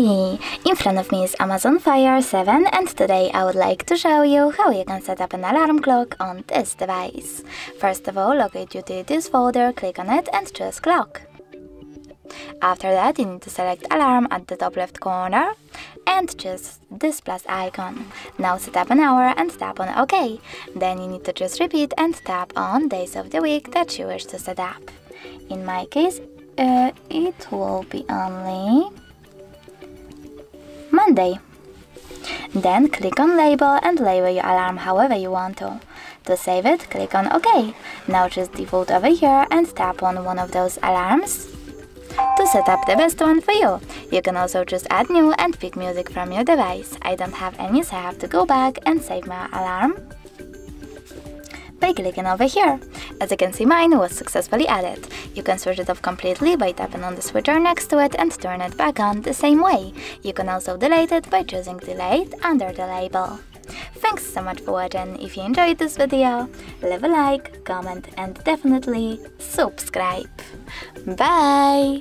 In front of me is Amazon Fire 7 and today I would like to show you how you can set up an alarm clock on this device. First of all, locate Utilities folder, click on it and choose Clock. After that, you need to select Alarm at the top left corner and choose this plus icon. Now set up an hour and tap on OK. Then you need to just repeat and tap on days of the week that you wish to set up. In my case, uh, it will be only Monday. Then click on label and label your alarm however you want to. To save it, click on OK. Now just default over here and tap on one of those alarms to set up the best one for you. You can also just add new and pick music from your device. I don't have any so I have to go back and save my alarm by clicking over here. As you can see mine was successfully added. You can switch it off completely by tapping on the switcher next to it and turn it back on the same way. You can also delete it by choosing delete under the label. Thanks so much for watching, if you enjoyed this video, leave a like, comment and definitely subscribe. Bye!